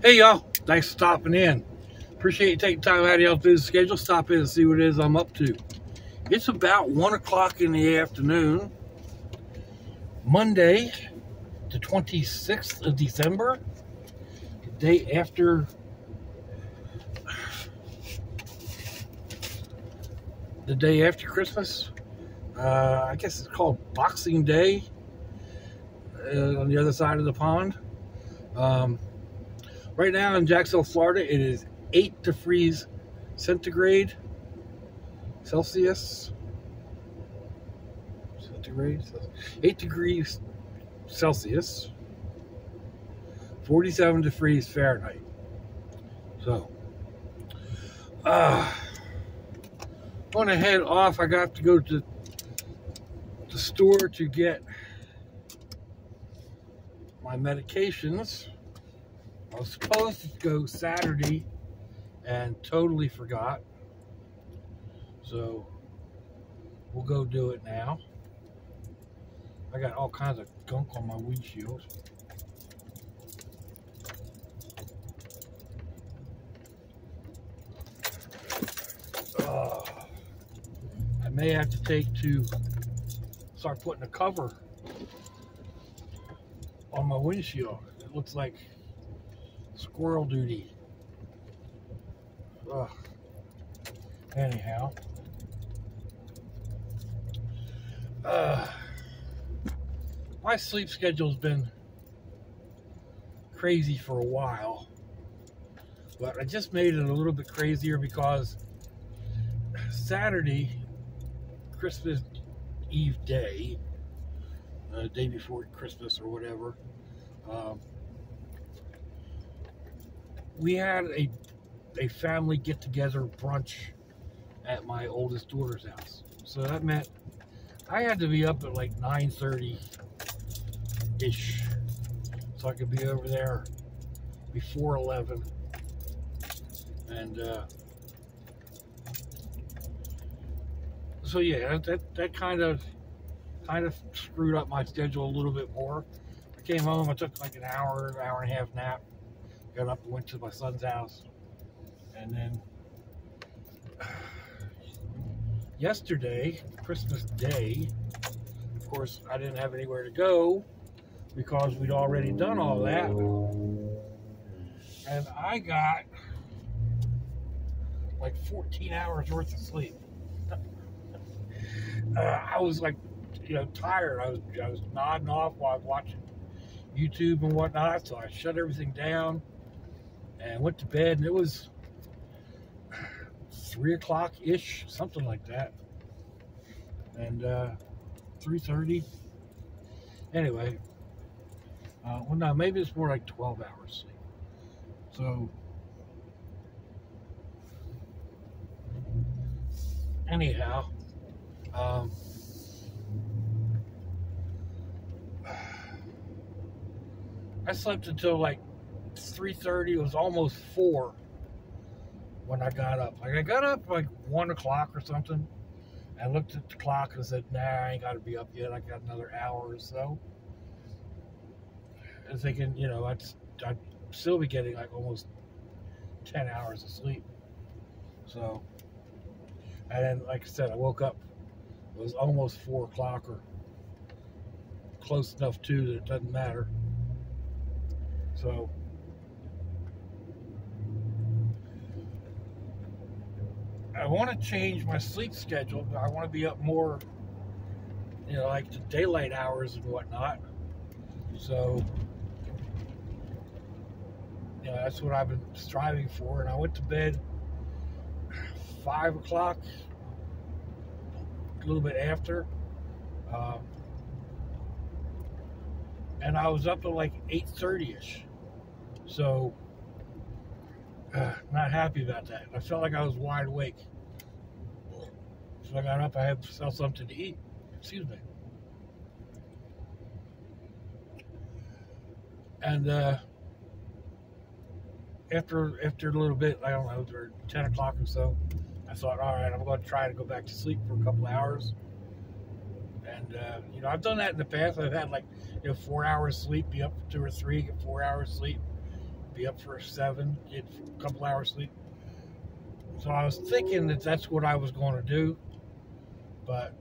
Hey y'all, thanks for stopping in. Appreciate you taking time out of y'all's the schedule. Stop in and see what it is I'm up to. It's about one o'clock in the afternoon, Monday, the 26th of December, the day after the day after Christmas. Uh, I guess it's called Boxing Day uh, on the other side of the pond. Um, right now in Jacksonville, Florida, it is 8 degrees centigrade, Celsius. Centigrade? 8 degrees Celsius, 47 degrees Fahrenheit. So, uh, going to head off. I got to go to the store to get my medications. I was supposed to go Saturday and totally forgot. So we'll go do it now. I got all kinds of gunk on my windshield. I may have to take to start putting a cover on my windshield. It looks like squirrel duty. Ugh. Anyhow. Uh, my sleep schedule's been crazy for a while. But I just made it a little bit crazier because Saturday, Christmas Eve day, uh, day before Christmas or whatever, um, we had a a family get together brunch at my oldest daughter's house. So that meant I had to be up at like 9:30 ish, so I could be over there before 11. And uh, so yeah, that that kind of kind of screwed up my schedule a little bit more. I came home, I took like an hour, hour and a half nap got up and went to my son's house. And then yesterday, Christmas Day, of course, I didn't have anywhere to go because we'd already done all that. And I got like 14 hours worth of sleep. uh, I was like, you know, tired. I was, I was nodding off while I was watching YouTube and whatnot. So I shut everything down and went to bed, and it was three o'clock ish, something like that, and uh, three thirty. Anyway, uh, well, no, maybe it's more like twelve hours sleep. So, anyhow, um, I slept until like 3.30. It was almost 4 when I got up. Like, I got up like 1 o'clock or something. I looked at the clock and said, nah, I ain't got to be up yet. I got another hour or so. And thinking, you know, I'd, I'd still be getting like almost 10 hours of sleep. So, and then, like I said, I woke up. It was almost 4 o'clock or close enough to that it doesn't matter. So, I want to change my sleep schedule. I want to be up more, you know, like the daylight hours and whatnot. So, you know, that's what I've been striving for. And I went to bed five o'clock, a little bit after, um, and I was up at like eight thirty ish. So uh, not happy about that. I felt like I was wide awake. So I got up, I had myself something to eat. Excuse me. And uh, after after a little bit, I don't know, or 10 o'clock or so, I thought, all right, I'm going to try to go back to sleep for a couple hours. And, uh, you know, I've done that in the past. I've had like, you know, four hours sleep, be up for two or three, get four hours sleep, be up for seven, get a couple hours sleep. So I was thinking that that's what I was going to do, but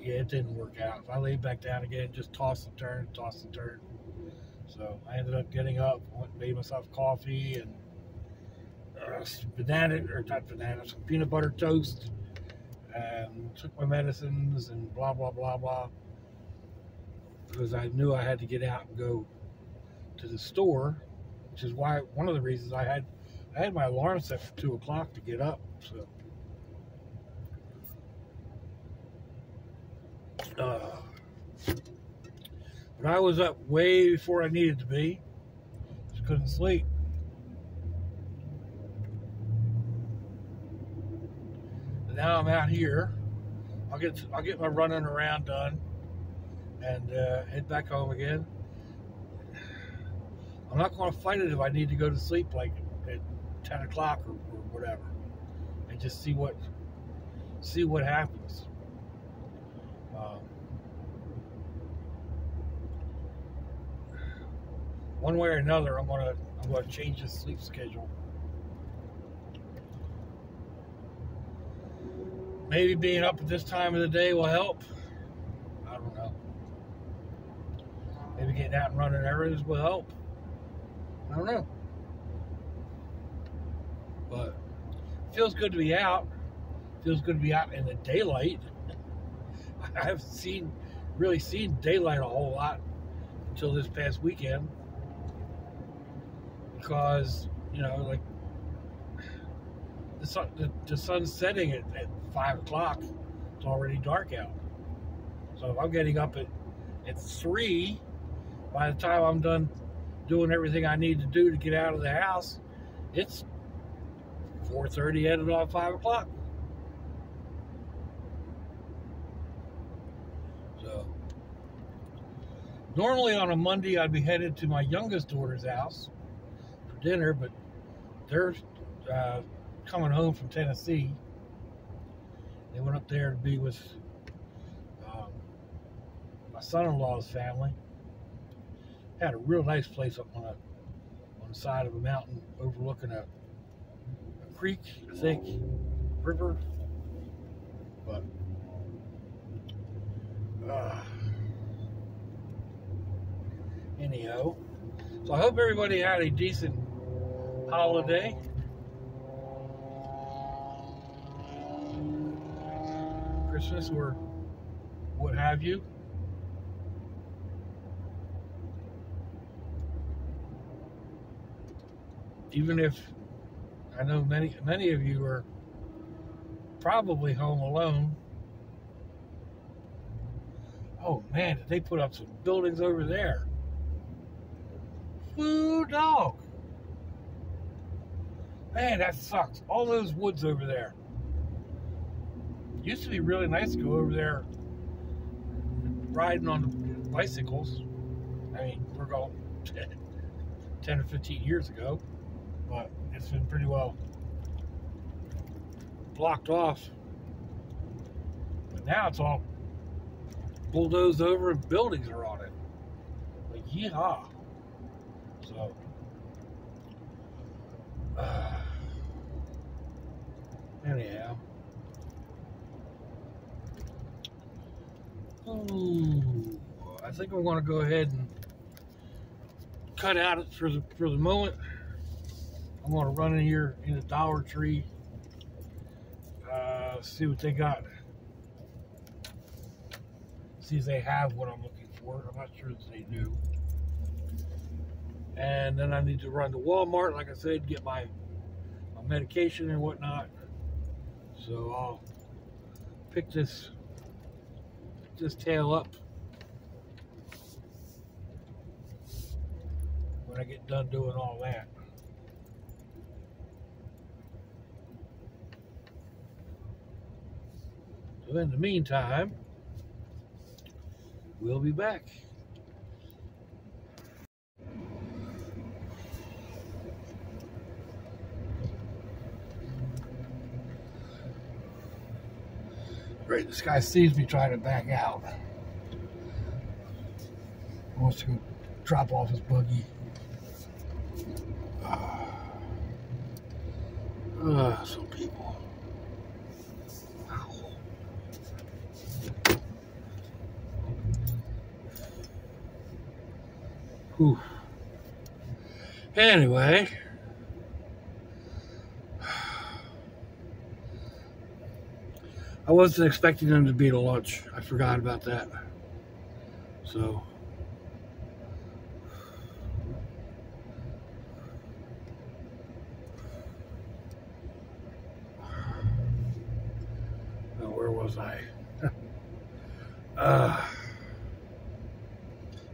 yeah, it didn't work out. I laid back down again, just tossed and turned, tossed and turned. So I ended up getting up, went, and made myself coffee and uh, banana or not banana, some peanut butter toast, and took my medicines and blah blah blah blah. Because I knew I had to get out and go to the store, which is why one of the reasons I had I had my alarm set for two o'clock to get up. So. Uh, but I was up way before I needed to be. Just couldn't sleep. And now I'm out here. I'll get I'll get my running around done and uh, head back home again. I'm not going to fight it if I need to go to sleep like at 10 o'clock or, or whatever, and just see what see what happens. Um, one way or another, I'm gonna I'm gonna change the sleep schedule. Maybe being up at this time of the day will help. I don't know. Maybe getting out and running errands will help. I don't know. But feels good to be out. Feels good to be out in the daylight. I haven't seen really seen daylight a whole lot until this past weekend. Because, you know, like the sun the, the sun's setting at, at five o'clock. It's already dark out. So if I'm getting up at at three, by the time I'm done doing everything I need to do to get out of the house, it's 4.30 headed on 5 o'clock. So, normally on a Monday I'd be headed to my youngest daughter's house dinner, but they're uh, coming home from Tennessee. They went up there to be with um, my son-in-law's family had a real nice place up on a on the side of a mountain overlooking a, a creek, I think, river. But uh, anyhow, so I hope everybody had a decent holiday. Christmas or what have you. even if I know many many of you are probably home alone. Oh man, did they put up some buildings over there? Woo dog. Man, that sucks. All those woods over there. Used to be really nice to go over there riding on bicycles. I mean, we're going 10 or 15 years ago but it's been pretty well blocked off. But now it's all bulldozed over and buildings are on it. Like, yeehaw. So, uh, anyhow. Ooh, I think I'm going to go ahead and cut out it for the for the moment. I'm gonna run in here in the Dollar Tree, uh, see what they got. See if they have what I'm looking for. I'm not sure if they do. And then I need to run to Walmart, like I said, get my, my medication and whatnot. So I'll pick this this tail up when I get done doing all that. So in the meantime, we'll be back. Great, this guy sees me trying to back out. Wants to go drop off his buggy. Uh, some people. Whew. Anyway. I wasn't expecting them to be at lunch. I forgot about that. So. Now, where was I? uh,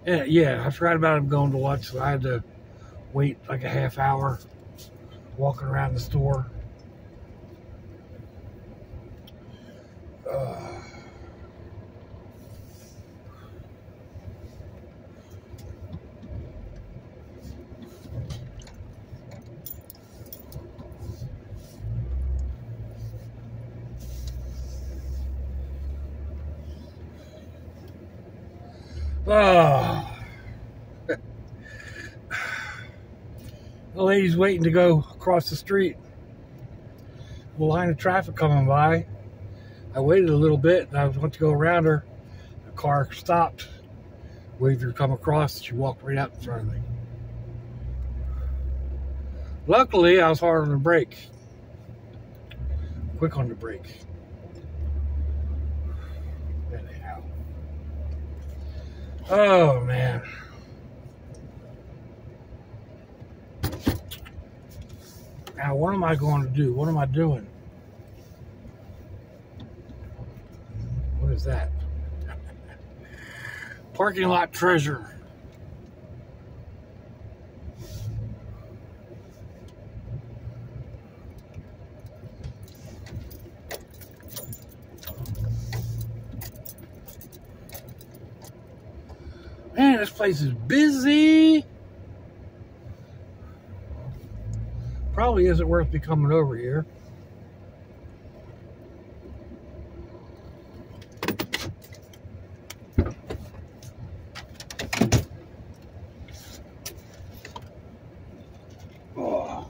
yeah, yeah, I forgot about him going to lunch, so I had to wait like a half hour walking around the store. Uh, Oh. Waiting to go across the street. A line of traffic coming by. I waited a little bit and I went to go around her. The car stopped, waved her to come across. She walked right out in front of me. Luckily, I was hard on the brake. Quick on the brake. Anyhow. Oh, man. Now, what am I going to do? What am I doing? What is that? Parking lot treasure. Man, this place is busy. Probably isn't worth me coming over here. A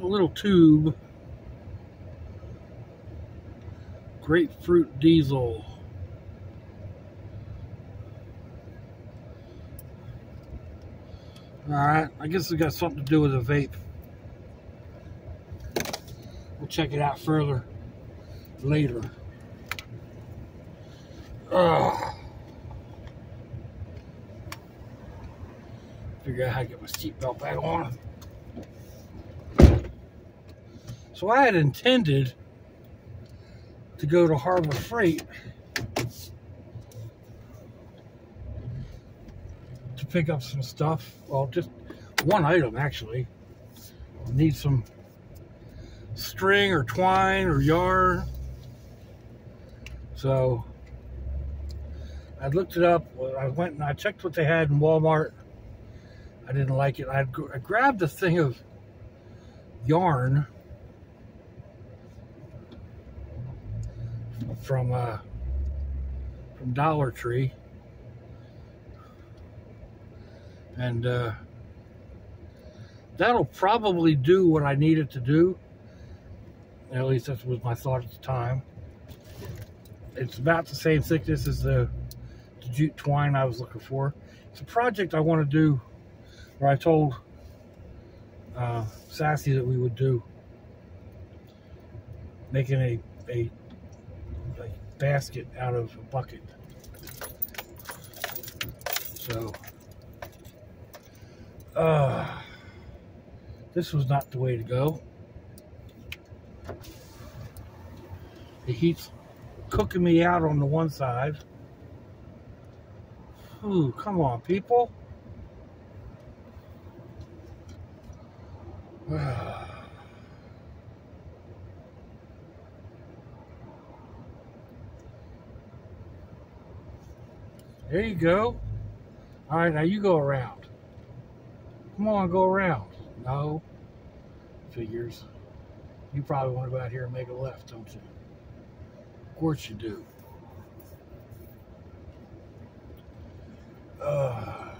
little tube. Grapefruit diesel. Alright, I guess it's got something to do with a vape. We'll check it out further later. Ugh. Figure out how to get my seatbelt back on. So I had intended to go to Harbor Freight pick up some stuff. Well, just one item actually. I need some string or twine or yarn. So I looked it up. I went and I checked what they had in Walmart. I didn't like it. I, I grabbed a thing of yarn from uh, from Dollar Tree, and uh, that'll probably do what I needed to do. At least that was my thought at the time. It's about the same thickness as the, the jute twine I was looking for. It's a project I want to do, where I told uh, Sassy that we would do, making a a basket out of a bucket. So, uh, this was not the way to go. The heat's cooking me out on the one side. Ooh, come on, people. There you go. All right, now you go around. Come on, go around. No. Figures. You probably want to go out here and make a left, don't you? Of course you do. Uh,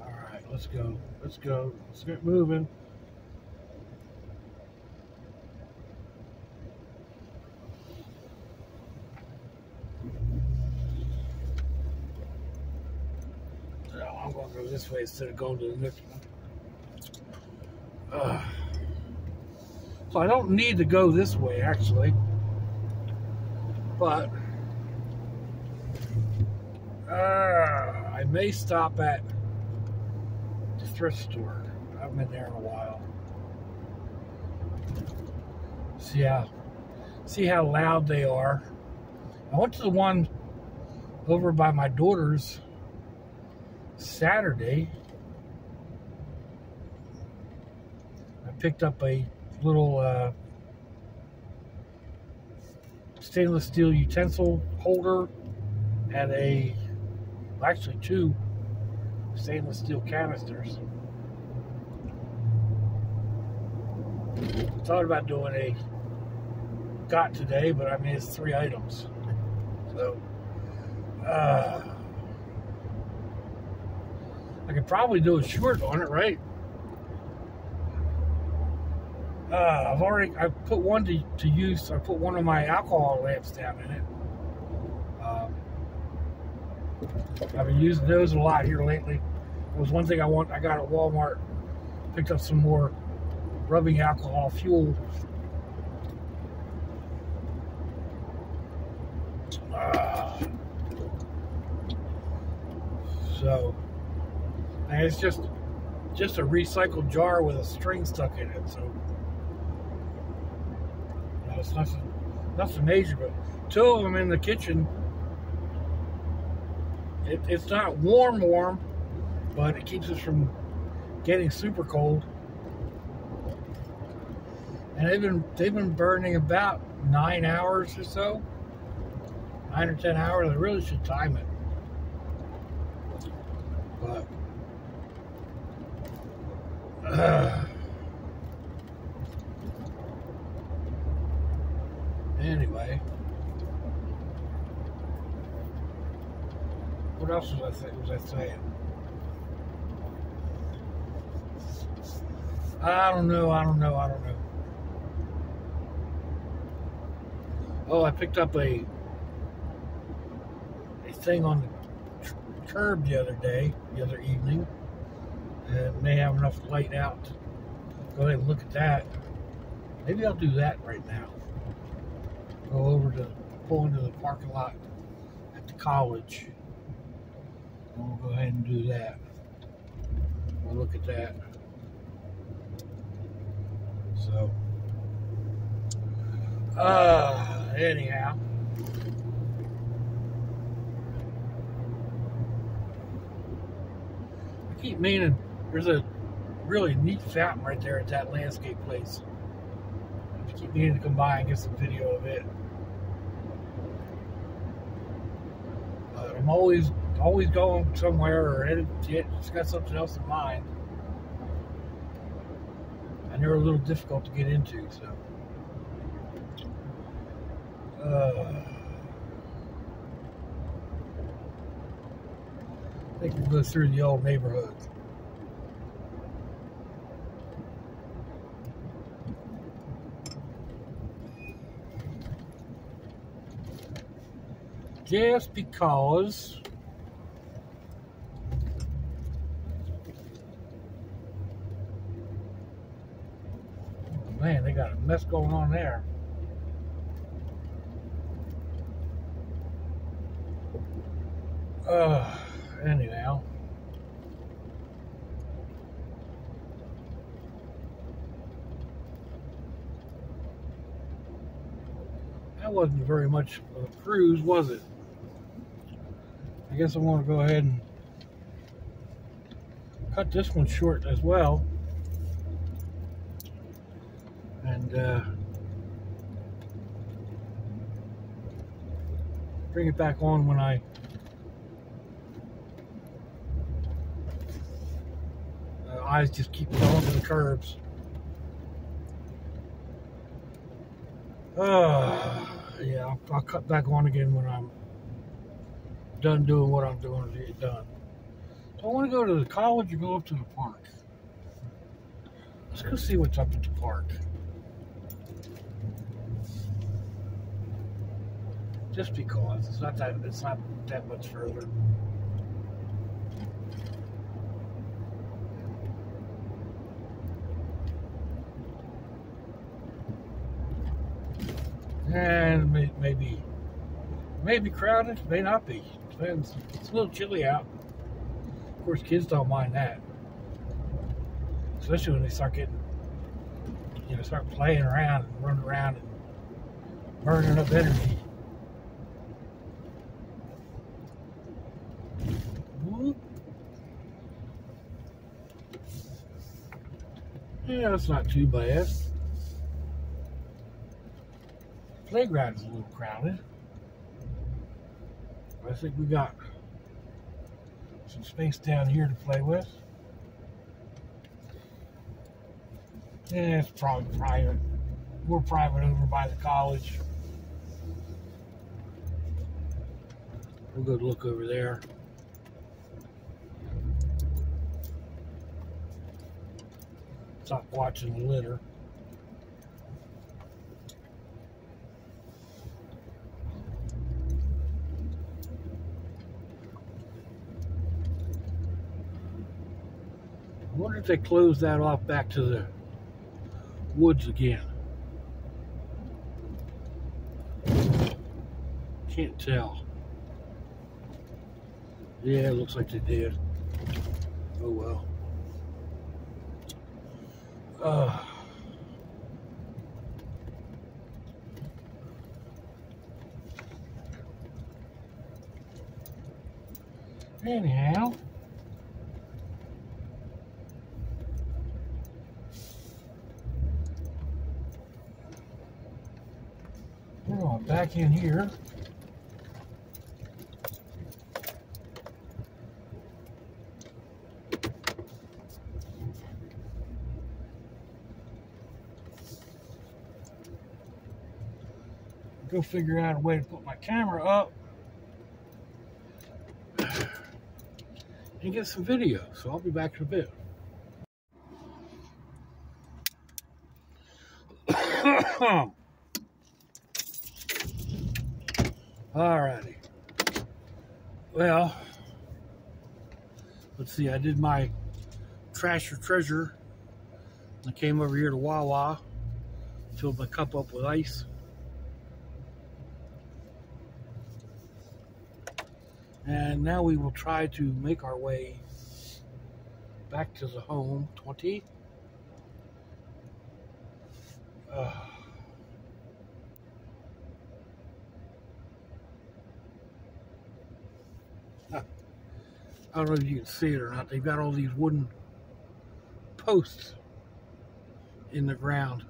all right, let's go. Let's go. Let's get moving. No, I'm going to go way instead of going to the next one. Uh, so I don't need to go this way, actually. But uh, I may stop at the thrift store. I haven't been there in a while. See how see how loud they are. I went to the one over by my daughter's Saturday. I picked up a little uh, stainless steel utensil holder and a, well, actually two stainless steel canisters. I thought about doing a got today, but I mean it's three items. So uh, I could probably do a short on it, right? Uh, I've already I put one to, to use. I put one of my alcohol lamps down in it. Um, I've been using those a lot here lately. It was one thing I want. I got at Walmart. Picked up some more rubbing alcohol fuel. Uh, so, and it's just just a recycled jar with a string stuck in it. So, you know, it's nothing nothing major. But two of them in the kitchen. It, it's not warm, warm, but it keeps us from getting super cold. And they've been they've been burning about nine hours or so, nine or ten hours. I really should time it, but uh, anyway. What else was I, was I saying? I don't know. I don't know. I don't know. Oh, I picked up a a thing on the curb the other day, the other evening, and may have enough light out. Go ahead and look at that. Maybe I'll do that right now. Go over to pull into the parking lot at the college. We'll go ahead and do that. We'll look at that. So, uh, anyhow. I keep meaning there's a really neat fountain right there at that landscape place. I keep meaning to come by and get some video of it. But I'm always always going somewhere or headed just got something else in mind. And they're a little difficult to get into, so. Uh, I think we'll go through the old neighborhood. Just because man, they got a mess going on there. Uh, anyhow. That wasn't very much of a cruise, was it? I guess I'm going to go ahead and cut this one short as well. And uh, bring it back on when I Eyes just keep going to the curbs. Uh, yeah, I'll, I'll cut back on again when I'm done doing what I'm doing to get done. So I want to go to the college or go up to the park. Let's go see what's up at the park. Just because it's not that it's not that much further. And may, maybe, maybe crowded, may not be. Depends. It's a little chilly out. Of course, kids don't mind that, especially when they start getting, you know, start playing around and running around and burning up energy. Yeah, it's not too bad. Playground is a little crowded. Think we got some space down here to play with. Yeah, it's probably private. We're private over by the college. We'll go look over there. Stop watching the litter. They close that off back to the woods again. Can't tell. Yeah, it looks like they did. Oh well. Uh, anyhow. Back in here. Go figure out a way to put my camera up and get some video. So I'll be back in a bit. Alrighty. Well, let's see. I did my trash or treasure. I came over here to Wawa, filled my cup up with ice. And now we will try to make our way back to the home 20. Uh, I don't know if you can see it or not. They've got all these wooden posts in the ground.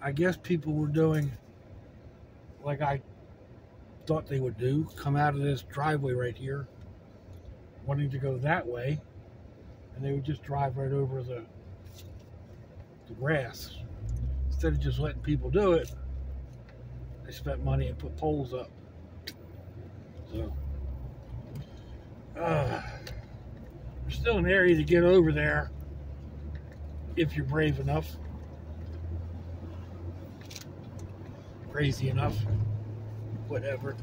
I guess people were doing like I thought they would do come out of this driveway right here, wanting to go that way, and they would just drive right over the, the grass. Instead of just letting people do it, they spent money and put poles up. So, uh, there's still an area to get over there if you're brave enough, crazy enough, whatever.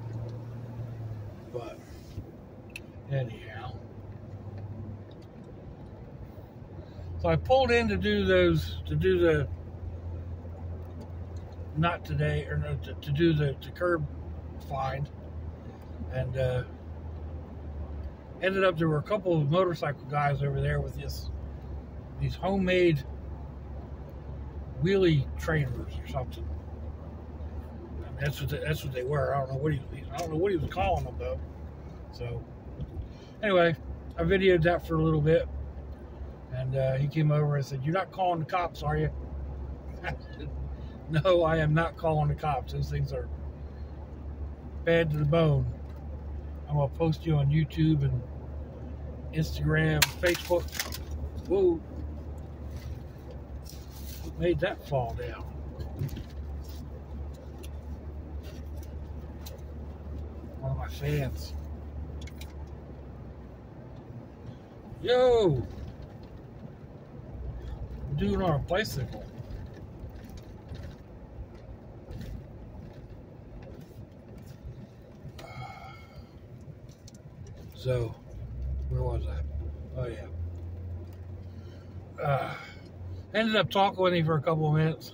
But anyhow, so I pulled in to do those to do the not today or no, to, to do the, the curb find. And uh, ended up there were a couple of motorcycle guys over there with this these homemade wheelie trailers or something. I mean, that's what they, that's what they were. I don't know what he I don't know what he was calling them though. So anyway, I videoed that for a little bit, and uh, he came over and said, "You're not calling the cops, are you?" no, I am not calling the cops. Those things are bad to the bone. I'm gonna post you on YouTube and Instagram, Facebook. Whoa. What made that fall down? One of my fans. Yo! I'm doing on a bicycle. So, where was I? Oh yeah. Uh, ended up talking with him for a couple of minutes.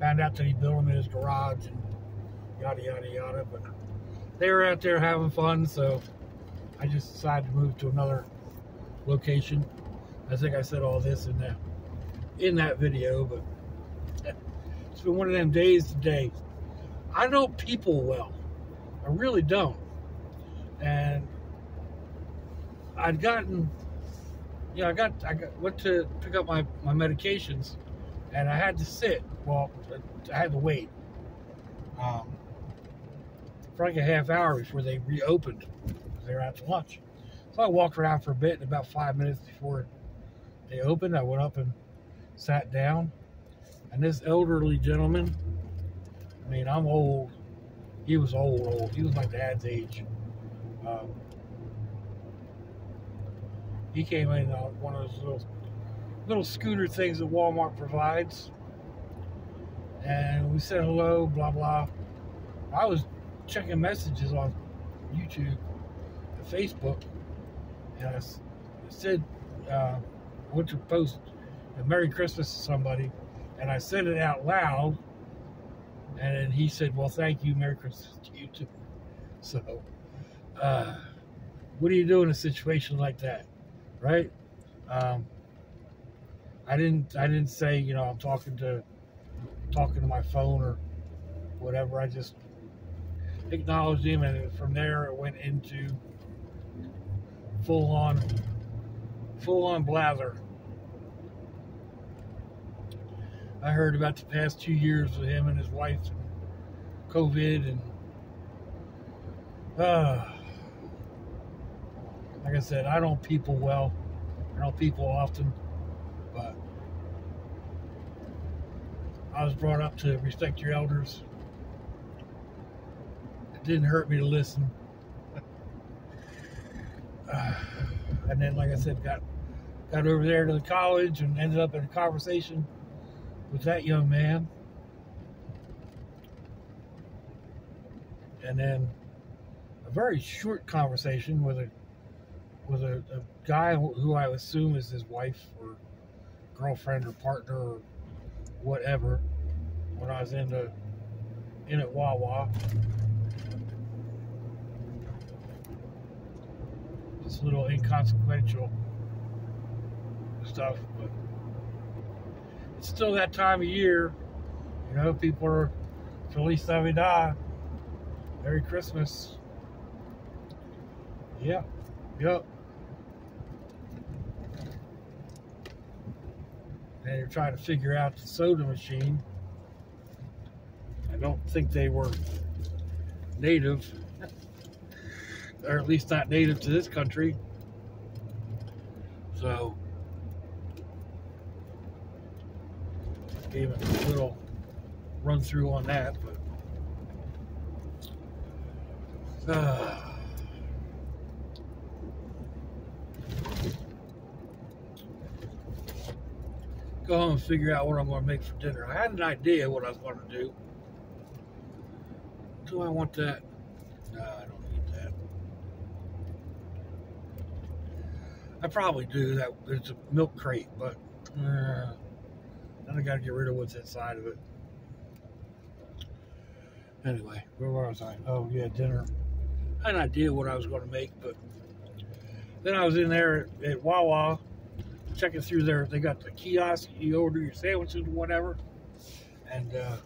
Found out that he built him in his garage and yada yada yada. But they were out there having fun, so I just decided to move to another location. I think I said all this in that in that video, but it's been one of them days today. I know people well. I really don't. And I'd gotten, you know, I got, I got, went to pick up my, my medications and I had to sit. Well, I had to wait um, for like a half hour before they reopened. They were out to lunch. So I walked around for a bit and about five minutes before they opened, I went up and sat down. And this elderly gentleman, I mean, I'm old. He was old, old. He was my dad's age. Um, he came in on one of those little little scooter things that Walmart provides. And we said hello, blah blah. I was checking messages on YouTube and Facebook, and I said, uh, went to post a Merry Christmas to somebody, and I said it out loud, and then he said, Well, thank you, Merry Christmas to you too. So, uh, what do you do in a situation like that? Right? Um, I didn't I didn't say you know I'm talking to talking to my phone or whatever. I just acknowledged him, and from there it went into full on full on blather. I heard about the past two years with him and his wife, and COVID, and uh, like I said, I don't people well. I don't people often, but I was brought up to respect your elders. It didn't hurt me to listen. uh, and then, like I said, got got over there to the college and ended up in a conversation with that young man. And then a very short conversation with a with a, a guy who I assume is his wife or girlfriend or partner or whatever when I was in the in at Wawa. This little inconsequential stuff, but it's still that time of year. You know, people are Feliz Navidad. Merry Christmas. Yeah. Yep. And you're trying to figure out the soda machine. I don't think they were native, or at least not native to this country. So, gave it a little run through on that, but. Uh, go home and figure out what I'm going to make for dinner. I had an idea what I was going to do. Do I want that? No, I don't need that. I probably do. That it's a milk crate, but uh, then I got to get rid of what's inside of it. Anyway, where was I? Oh yeah, dinner. I had an idea what I was going to make, but then I was in there at, at Wawa checking through there. They got the kiosk. You order your sandwiches or whatever. And uh,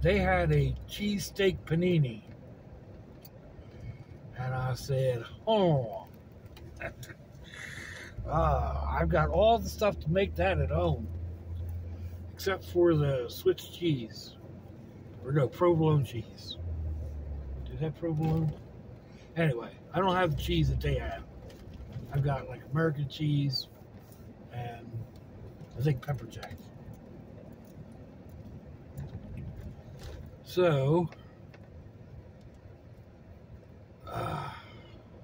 they had a cheesesteak panini. And I said, oh. uh, I've got all the stuff to make that at home. Except for the Swiss cheese. Or no, provolone cheese. Did that provolone? Anyway, I don't have the cheese that they have. I've got like American cheese and I think pepper jack. So, uh,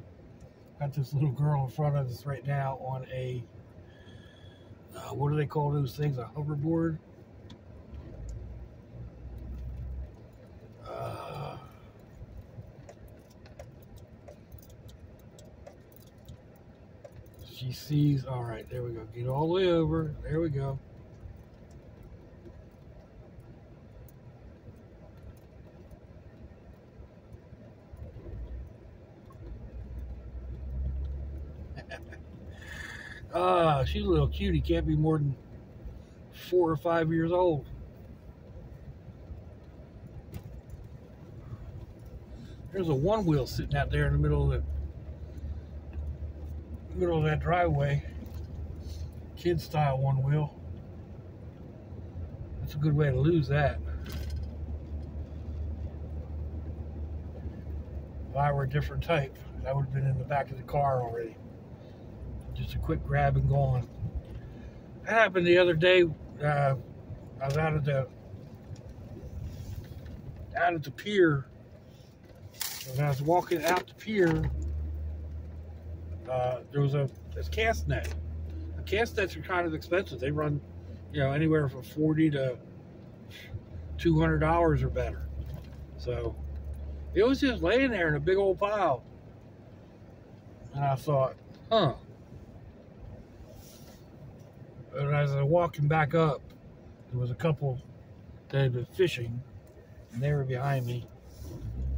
got this little girl in front of us right now on a uh, what do they call those things? A hoverboard. Uh, sees. All right, there we go. Get all the way over. There we go. Ah, she's a little cutie. Can't be more than four or five years old. There's a one wheel sitting out there in the middle of the middle of that driveway. Kid style one wheel. That's a good way to lose that. If I were a different type, that would have been in the back of the car already. Just a quick grab and gone. That happened the other day. Uh, I was out of the out at the pier. And I was walking out the pier, uh, there was a, cast net. The cast nets are kind of expensive. They run, you know, anywhere from forty to two hundred dollars or better. So it was just laying there in a big old pile, and I thought, huh. And as I was walking back up, there was a couple that had been fishing, and they were behind me.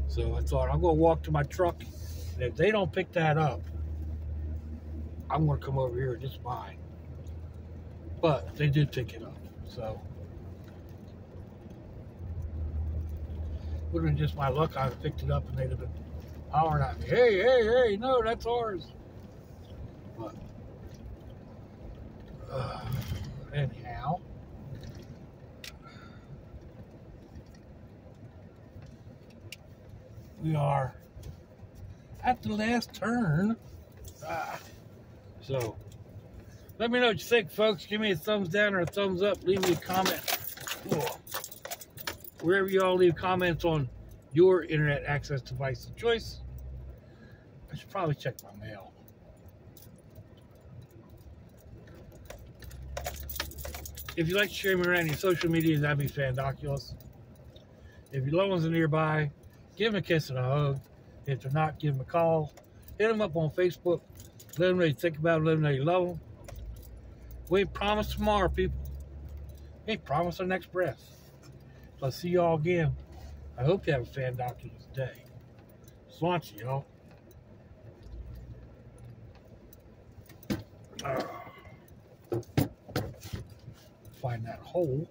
So I thought, I'm going to walk to my truck, and if they don't pick that up, I'm going to come over here and just mine. But they did pick it up, so. Would have been just my luck. Have picked it up and they'd have been hollering at me, hey, hey, hey, no, that's ours. But uh, anyhow. We are at the last turn. Ah. So, let me know what you think, folks. Give me a thumbs down or a thumbs up. Leave me a comment. Wherever you all leave comments on your internet access device of choice. I should probably check my mail. If you like to share me around your social media, that'd be fandoculous. If your loved ones are nearby, give them a kiss and a hug. If they're not, give them a call. Hit them up on Facebook. Let them think about love them. We ain't promised tomorrow, people. We ain't promised our next breath. So I'll see y'all again. I hope you have a fandoculous day. Swansea, y'all. find that hole.